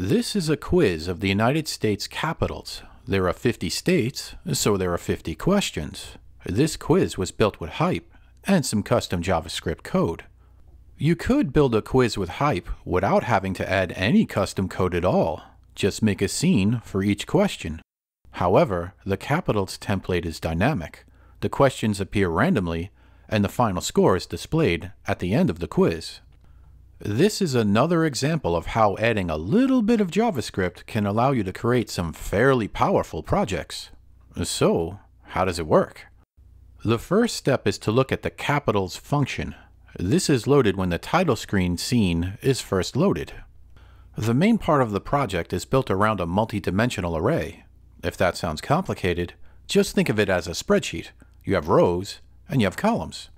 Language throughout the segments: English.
This is a quiz of the United States capitals. There are 50 states, so there are 50 questions. This quiz was built with Hype and some custom JavaScript code. You could build a quiz with Hype without having to add any custom code at all. Just make a scene for each question. However, the capitals template is dynamic. The questions appear randomly, and the final score is displayed at the end of the quiz. This is another example of how adding a little bit of JavaScript can allow you to create some fairly powerful projects. So, how does it work? The first step is to look at the capitals function. This is loaded when the title screen scene is first loaded. The main part of the project is built around a multi-dimensional array. If that sounds complicated, just think of it as a spreadsheet. You have rows and you have columns.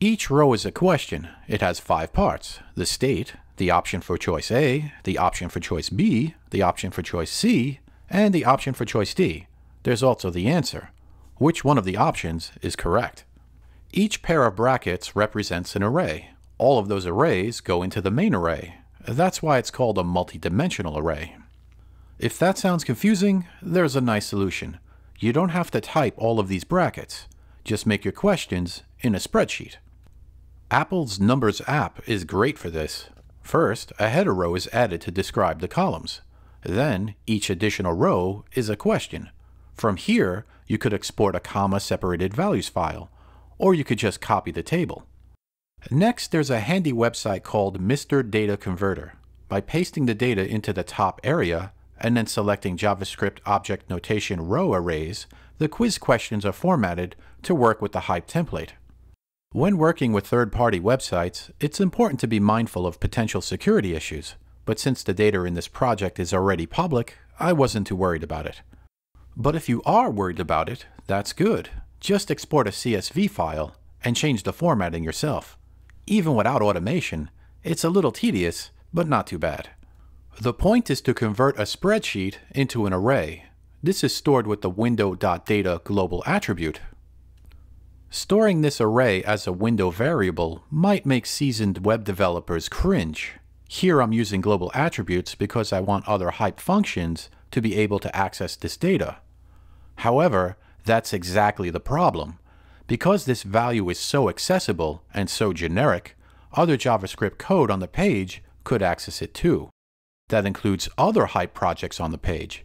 Each row is a question. It has five parts. The state, the option for choice A, the option for choice B, the option for choice C, and the option for choice D. There's also the answer. Which one of the options is correct? Each pair of brackets represents an array. All of those arrays go into the main array. That's why it's called a multi-dimensional array. If that sounds confusing, there's a nice solution. You don't have to type all of these brackets. Just make your questions in a spreadsheet. Apple's Numbers app is great for this. First, a header row is added to describe the columns. Then, each additional row is a question. From here, you could export a comma-separated values file, or you could just copy the table. Next, there's a handy website called Mr. Data Converter. By pasting the data into the top area, and then selecting JavaScript object notation row arrays, the quiz questions are formatted to work with the Hype template. When working with third-party websites, it's important to be mindful of potential security issues, but since the data in this project is already public, I wasn't too worried about it. But if you are worried about it, that's good. Just export a CSV file and change the formatting yourself. Even without automation, it's a little tedious, but not too bad. The point is to convert a spreadsheet into an array. This is stored with the window.data global attribute, Storing this array as a window variable might make seasoned web developers cringe. Here I'm using global attributes because I want other Hype functions to be able to access this data. However, that's exactly the problem. Because this value is so accessible and so generic, other JavaScript code on the page could access it too. That includes other Hype projects on the page.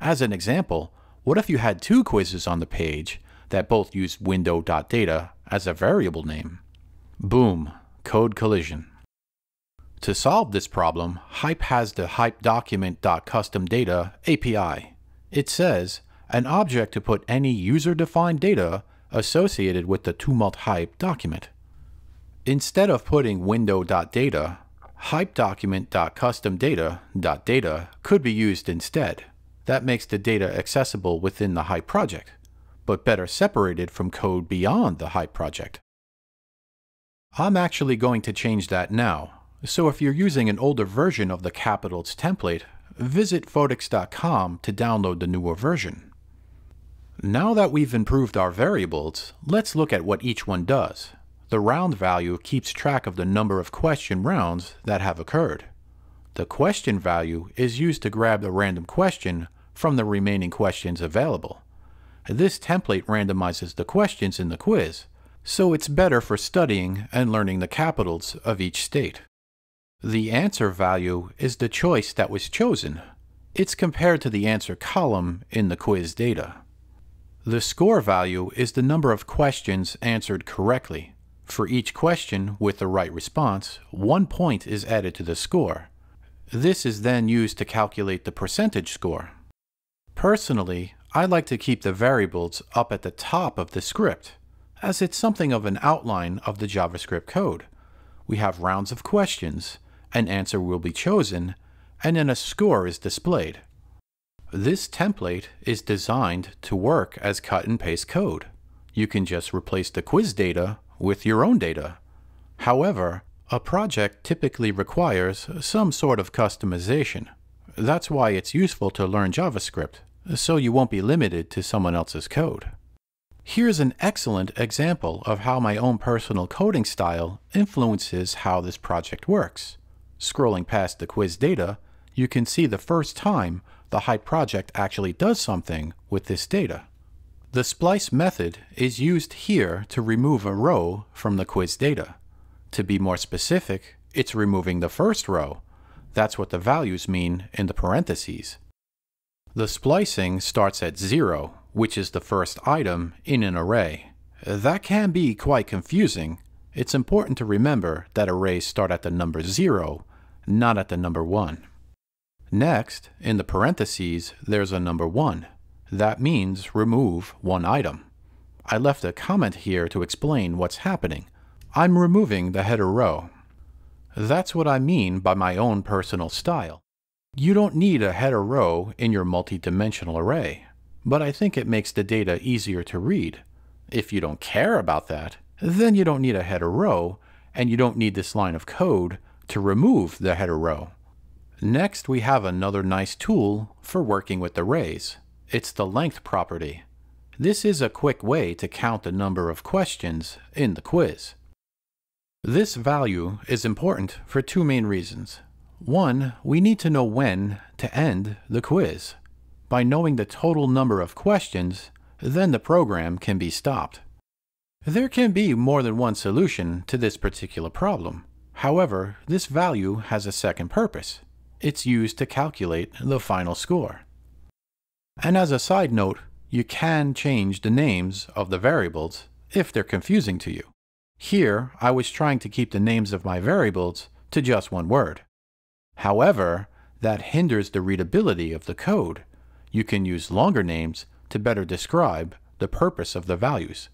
As an example, what if you had two quizzes on the page that both use window.data as a variable name. Boom, code collision. To solve this problem, Hype has the hypeDocument.customData API. It says, an object to put any user-defined data associated with the Tumult Hype document. Instead of putting window.data, hypeDocument.customData.data could be used instead. That makes the data accessible within the Hype project but better separated from code beyond the Hype project. I'm actually going to change that now, so if you're using an older version of the capitals template, visit Photics.com to download the newer version. Now that we've improved our variables, let's look at what each one does. The round value keeps track of the number of question rounds that have occurred. The question value is used to grab the random question from the remaining questions available. This template randomizes the questions in the quiz, so it's better for studying and learning the capitals of each state. The answer value is the choice that was chosen. It's compared to the answer column in the quiz data. The score value is the number of questions answered correctly. For each question with the right response, one point is added to the score. This is then used to calculate the percentage score. Personally, I like to keep the variables up at the top of the script, as it's something of an outline of the JavaScript code. We have rounds of questions, an answer will be chosen, and then a score is displayed. This template is designed to work as cut and paste code. You can just replace the quiz data with your own data. However, a project typically requires some sort of customization. That's why it's useful to learn JavaScript so you won't be limited to someone else's code. Here's an excellent example of how my own personal coding style influences how this project works. Scrolling past the quiz data, you can see the first time the Hype project actually does something with this data. The splice method is used here to remove a row from the quiz data. To be more specific, it's removing the first row. That's what the values mean in the parentheses. The splicing starts at 0, which is the first item in an array. That can be quite confusing. It's important to remember that arrays start at the number 0, not at the number 1. Next, in the parentheses, there's a number 1. That means remove one item. I left a comment here to explain what's happening. I'm removing the header row. That's what I mean by my own personal style. You don't need a header row in your multi-dimensional array, but I think it makes the data easier to read. If you don't care about that, then you don't need a header row, and you don't need this line of code to remove the header row. Next, we have another nice tool for working with the arrays. It's the length property. This is a quick way to count the number of questions in the quiz. This value is important for two main reasons. One, we need to know when to end the quiz. By knowing the total number of questions, then the program can be stopped. There can be more than one solution to this particular problem. However, this value has a second purpose. It's used to calculate the final score. And as a side note, you can change the names of the variables if they're confusing to you. Here, I was trying to keep the names of my variables to just one word. However, that hinders the readability of the code. You can use longer names to better describe the purpose of the values.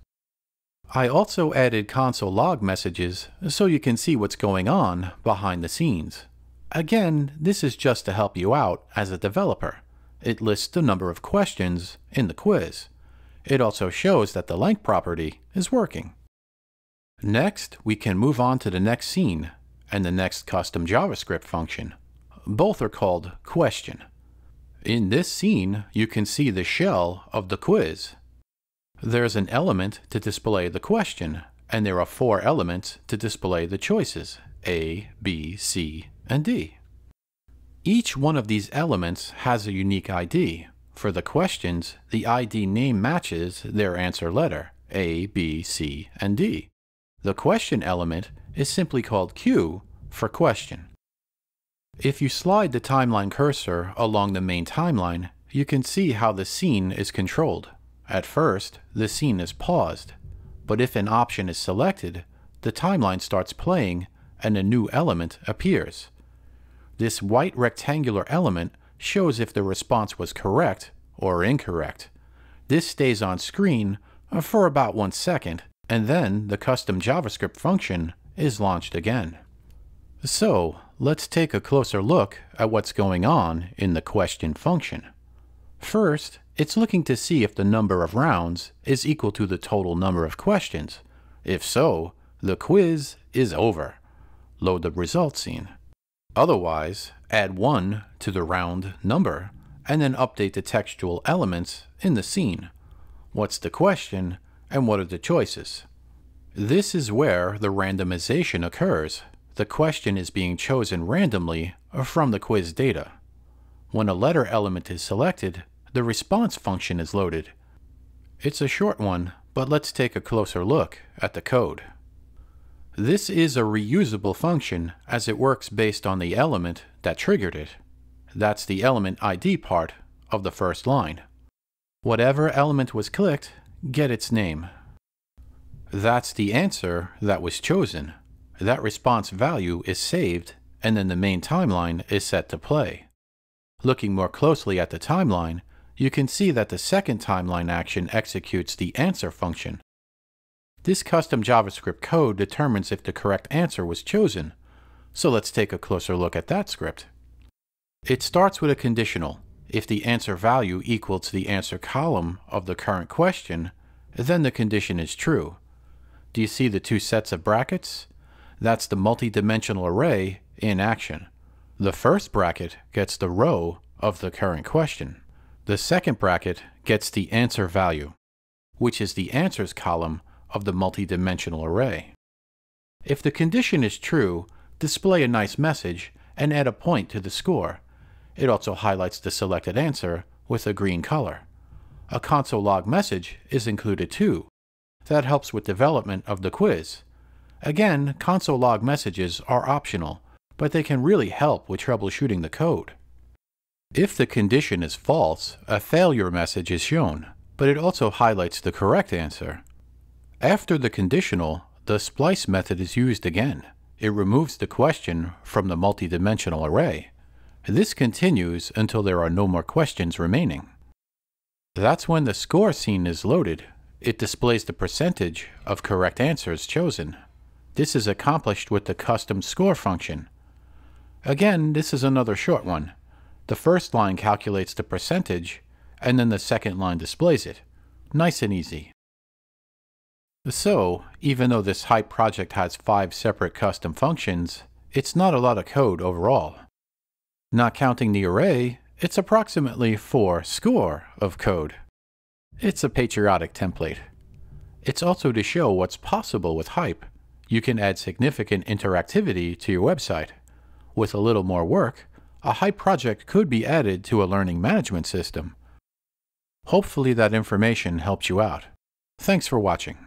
I also added console log messages so you can see what's going on behind the scenes. Again, this is just to help you out as a developer. It lists the number of questions in the quiz. It also shows that the length property is working. Next, we can move on to the next scene and the next custom JavaScript function. Both are called question. In this scene, you can see the shell of the quiz. There's an element to display the question, and there are four elements to display the choices, A, B, C, and D. Each one of these elements has a unique ID. For the questions, the ID name matches their answer letter, A, B, C, and D. The question element is simply called Q for question. If you slide the timeline cursor along the main timeline, you can see how the scene is controlled. At first, the scene is paused, but if an option is selected, the timeline starts playing and a new element appears. This white rectangular element shows if the response was correct or incorrect. This stays on screen for about one second, and then the custom JavaScript function is launched again. So, let's take a closer look at what's going on in the question function. First, it's looking to see if the number of rounds is equal to the total number of questions. If so, the quiz is over. Load the results scene. Otherwise, add 1 to the round number, and then update the textual elements in the scene. What's the question, and what are the choices? This is where the randomization occurs. The question is being chosen randomly from the quiz data. When a letter element is selected, the response function is loaded. It's a short one, but let's take a closer look at the code. This is a reusable function as it works based on the element that triggered it. That's the element ID part of the first line. Whatever element was clicked, get its name. That's the answer that was chosen. That response value is saved, and then the main timeline is set to play. Looking more closely at the timeline, you can see that the second timeline action executes the answer function. This custom JavaScript code determines if the correct answer was chosen, so let's take a closer look at that script. It starts with a conditional. If the answer value equals the answer column of the current question, then the condition is true. Do you see the two sets of brackets? That's the multi-dimensional array in action. The first bracket gets the row of the current question. The second bracket gets the answer value, which is the answers column of the multi-dimensional array. If the condition is true, display a nice message and add a point to the score. It also highlights the selected answer with a green color. A console log message is included too. That helps with development of the quiz. Again, console log messages are optional, but they can really help with troubleshooting the code. If the condition is false, a failure message is shown, but it also highlights the correct answer. After the conditional, the splice method is used again. It removes the question from the multidimensional array. This continues until there are no more questions remaining. That's when the score scene is loaded. It displays the percentage of correct answers chosen. This is accomplished with the custom score function. Again, this is another short one. The first line calculates the percentage, and then the second line displays it. Nice and easy. So, even though this Hype project has five separate custom functions, it's not a lot of code overall. Not counting the array, it's approximately 4 score of code. It's a patriotic template. It's also to show what's possible with Hype. You can add significant interactivity to your website. With a little more work, a Hype project could be added to a learning management system. Hopefully that information helped you out. Thanks for watching.